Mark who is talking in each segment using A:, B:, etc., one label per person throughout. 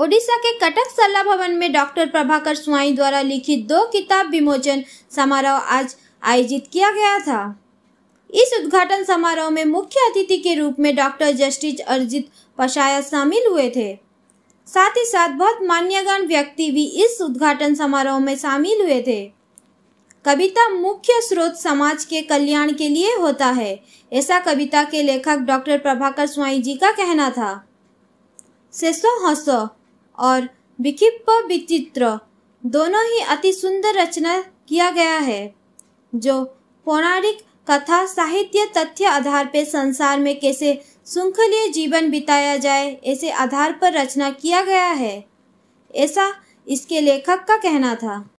A: ओडिशा के कटक सल्ला भवन में डॉक्टर प्रभाकर स्वाई द्वारा लिखित दो किताब विमोचन समारोह आज आयोजित किया गया था। इस उद्घाटन समारोह में मुख्य अतिथि के रूप में डॉक्टर जस्टिस अर्जित पशाया शामिल हुए थे। साथ ही साथ बहुत मान्यगण व्यक्ति भी इस उद्घाटन समारोह में शामिल हुए थे। कविता मुख्य स्रोत समाज के कल्याण के लिए होता है, ऐसा कविता के लेखक डॉक्टर प्रभाकर स्वाई जी का कहना था। शेषो हंसो। और विक्षिप विचित्र दोनों ही अति सुंदर रचना किया गया है जो पौराणिक कथा साहित्य तथ्य आधार पर संसार में कैसे श्रृंखलीय जीवन बिताया जाए ऐसे आधार पर रचना किया गया है। ऐसा इसके लेखक का कहना था।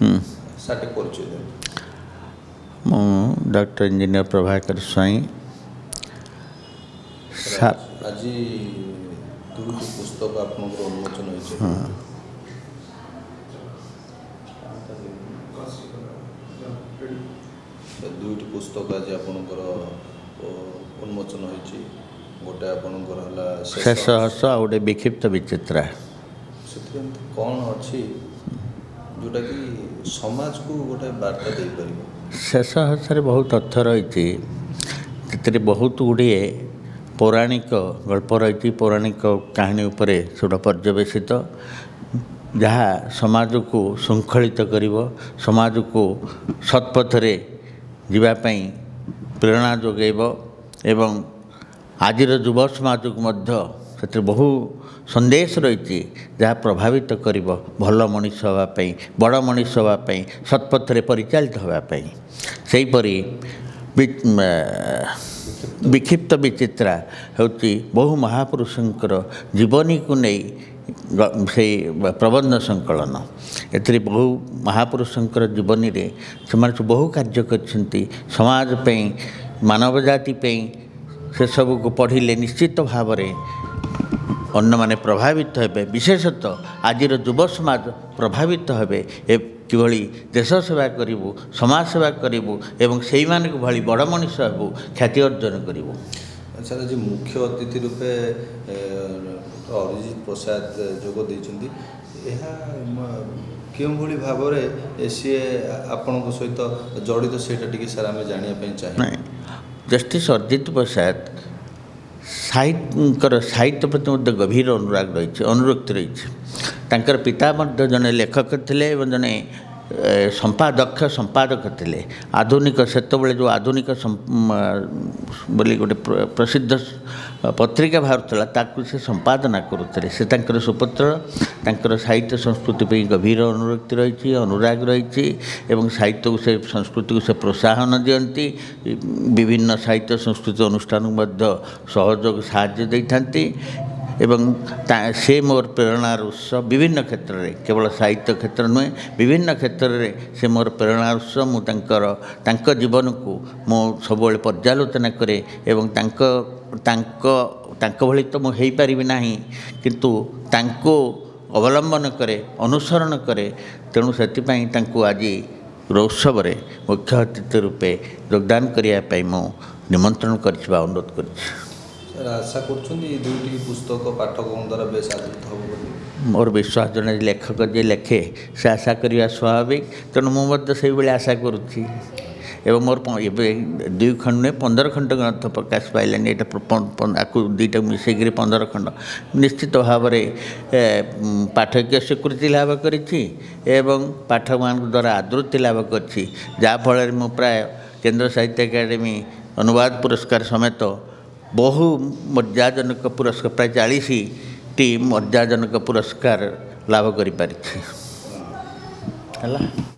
B: हम्म। ଡକ୍ଟର ଇଞ୍ଜିନିୟର ପ୍ରଭାକର ସ୍ୱାଇଁ ସା
C: ଆଜି ଦୁଇଟି ପୁସ୍ତକ ଆପଣଙ୍କର ଉନ୍ମୋଚନ ହୋଇଛି। ସେ ଦୁଇଟି ପୁସ୍ତକ ଆଜି ଆପଣଙ୍କର ଅ, ଉନ୍ମୋଚନ ହୋଇଛି। ଗୋଟେ ଆପଣଙ୍କର ହେଲା
B: ଶେଷ ହସ ଆଉ ଗୋଟେ ବିକ୍ଷିପ୍ତ ବିଚିତ୍ରା।
C: ସେଥିରେ ଏମିତି କ'ଣ ଅଛି? ଯେଉଁଟାକି ସମାଜକୁ ଗୋଟେ ବାର୍ତ୍ତା ଦେଇପାରିବ।
B: ଶେଷ ହସରେ ବହୁତ ତଥ୍ୟ ରହିଛି। ସେଥିରେ ବହୁତ ଗୁଡ଼ିଏ ପୌରାଣିକ ଗଳ୍ପ ରହିଛି। ପୌରାଣିକ କାହାଣୀ ଉପରେ ସେଗୁଡ଼ା ପର୍ଯ୍ୟବେସିତ। ଯାହା ସମାଜକୁ ଶୃଙ୍ଖଳିତ କରିବ। ସମାଜକୁ ସତ୍ପଥରେ ଯିବା ପାଇଁ ପ୍ରେରଣା ଯୋଗାଇବ ଏବଂ ଆଜିର ଯୁବ ସମାଜକୁ ମଧ୍ୟ ସେଥିରେ ବହୁ ସନ୍ଦେଶ ରହିଛି ଯାହା ପ୍ରଭାବିତ କରିବ ଭଲ ମଣିଷ ହେବା ପାଇଁ ବଡ଼ ମଣିଷ ହେବା ପାଇଁ ସତ୍ପଥରେ ପରିଚାଳିତ ହେବା ପାଇଁ। ସେହିପରି ବିକ୍ଷିପ୍ତ ବିଚିତ୍ରା ହେଉଛି ବହୁ ମହାପୁରୁଷଙ୍କର ଜୀବନୀକୁ ନେଇ ସେଇ ପ୍ରବନ୍ଧ ସଂକଳନ। ଏଥିରେ ବହୁ ମହାପୁରୁଷଙ୍କର ଜୀବନୀରେ ସେମାନେ ବହୁ କାର୍ଯ୍ୟ କରିଛନ୍ତି। ସମାଜ ପାଇଁ ମାନବ ଜାତି ପାଇଁ ସେସବୁକୁ ପଢ଼ିଲେ ନିଶ୍ଚିତ ଭାବରେ ଅନ୍ୟମାନେ ପ୍ରଭାବିତ ହେବେ ବିଶେଷତଃ ଆଜିର ଯୁବ ସମାଜ ପ୍ରଭାବିତ ହେବେ ଏ କିଭଳି ଦେଶ ସେବା କରିବୁ ସମାଜ ସେବା କରିବୁ ଏବଂ ସେଇମାନଙ୍କ ଭଳି ବଡ଼ ମଣିଷ ହେବୁ ଖ୍ୟାତି ଅର୍ଜନ କରିବୁ
C: ସାର୍ ଆଜି ମୁଖ୍ୟ ଅତିଥି ରୂପେ ଏ, ଅରିଜିତ ପ୍ରସାଦ ଯୋଗ ଦେଇଛନ୍ତି ଏହା ମ- କେଉଁଭଳି ଭାବରେ ଏ, ସିଏ ଆପଣଙ୍କ ସହିତ ଜଡ଼ିତ ସେଇଟା ଟିକେ ସାର୍ ଆମେ ଜାଣିବା ପାଇଁ ଚାହିଁବୁ।
B: ନାଇଁ ଜଷ୍ଟିସ୍ ଅର୍ଜିତ ପ୍ରସାଦ ସାହିତ୍ୟଙ୍କର ସାହିତ୍ୟ ପ୍ରତି ମଧ୍ୟ ଗଭୀର ଅନୁରାଗ ରହିଛି ଅନୁରକ୍ତି ରହିଛି ତାଙ୍କର ପିତା ମଧ୍ୟ ଜଣେ ଲେଖକ ଥିଲେ ଏବଂ ଜଣେ ଏ, ସମ୍ପାଦକ୍ଷ ସମ୍ପାଦକ ଥିଲେ। ଆଧୁନିକ ସେତେବେଳେ ଯେଉଁ ଆଧୁନିକ ବୋଲି ଗୋଟେ ପ୍ର- ପ୍ରସିଦ୍ଧ ପତ୍ରିକା ବାହାରୁଥିଲା ତାକୁ ସେ ସମ୍ପାଦନା କରୁଥିଲେ। ସେ ତାଙ୍କର ସୁପୁତ୍ର ତାଙ୍କର ସାହିତ୍ୟ ସଂସ୍କୃତି ପାଇଁ ଗଭୀର ଅନୁରକ୍ତି ରହିଛି ଅନୁରାଗ ରହିଛି ଏବଂ ସାହିତ୍ୟକୁ ସେ ସଂସ୍କୃତିକୁ ସେ ପ୍ରୋତ୍ସାହନ ଦିଅନ୍ତି। ବିଭିନ୍ନ ସାହିତ୍ୟ ସଂସ୍କୃତି ଅନୁଷ୍ଠାନକୁ ମଧ୍ୟ ସହଯୋଗ ସାହାଯ୍ୟ ଦେଇଥାନ୍ତି। ଏବଂ ସେ ମୋର ପ୍ରେରଣାର ଉତ୍ସ ବିଭିନ୍ନ କ୍ଷେତ୍ରରେ କେବଳ ସାହିତ୍ୟ କ୍ଷେତ୍ର ନୁହେଁ ବିଭିନ୍ନ କ୍ଷେତ୍ରରେ ସେ ମୋର ପ୍ରେରଣାର ଉତ୍ସ ମୁଁ ତାଙ୍କର ତାଙ୍କ ଜୀବନକୁ ମୁଁ ସବୁବେଳେ ପର୍ଯ୍ୟାଲୋଚନା କରେ ଏବଂ ତାଙ୍କ ତାଙ୍କ ତାଙ୍କ ଭଳି ତ ମୁଁ ହେଇପାରିବି ନାହିଁ କିନ୍ତୁ ତାଙ୍କୁ ଅବଲମ୍ବନ କରେ ଅନୁସରଣ କରେ ତେଣୁ ସେଥିପାଇଁ ତାଙ୍କୁ ଆଜି ଉତ୍ସବରେ ମୁଖ୍ୟ ଅତିଥି ରୂପେ ଯୋଗଦାନ କରିବା ପାଇଁ ମୁଁ ନିମନ୍ତ୍ରଣ କରିଛି ବା ଅନୁରୋଧ କରିଛି।
C: ଆଶା କରୁଛନ୍ତି ଏ ଦୁଇଟି ପୁସ୍ତକ ପାଠକଙ୍କ ଦ୍ୱାରା ବେଶ ଆଦୃତ ହେବ ବୋଲି
B: ମୋର ବିଶ୍ୱାସ ଜଣେ ଲେଖକ ଯିଏ ଲେଖେ ସେ ଆଶା କରିବା ସ୍ୱାଭାବିକ ତେଣୁ ମୁଁ ମଧ୍ୟ ସେଇଭଳି ଆଶା କରୁଛି ଏବଂ ମୋର ପ- ଏବେ ଦୁଇ ଖଣ୍ଡ ନୁହେଁ ପନ୍ଦର ଖଣ୍ଡ ଗ୍ରନ୍ଥ ପ୍ରକାଶ ପାଇଲାଣି ଏଇଟା ପ୍ର- ପ- ପ- ଆକୁ ଦୁଇଟାକୁ ମିଶାଇକରି ପନ୍ଦର ଖଣ୍ଡ ନିଶ୍ଚିତ ଭାବରେ ଏ, ଉଁ, ପାଠକୀୟ ସ୍ୱୀକୃତି ଲାଭ କରିଛି ଏବଂ ପାଠକମାନଙ୍କ ଦ୍ୱାରା ଆଦୃତି ଲାଭ କରିଛି। ଯାହାଫଳରେ ମୁଁ ପ୍ରାୟ କେନ୍ଦ୍ର ସାହିତ୍ୟ ଏକାଡେମୀ ଅନୁବାଦ ପୁରସ୍କାର ସମେତ ବହୁ ମର୍ଯ୍ୟାଦାଜନକ ପୁରସ୍କାର ପ୍ରାୟ ଚାଳିଶଟି ମର୍ଯ୍ୟାଦାଜନକ ପୁରସ୍କାର ଲାଭ କରିପାରିଛି ହେଲା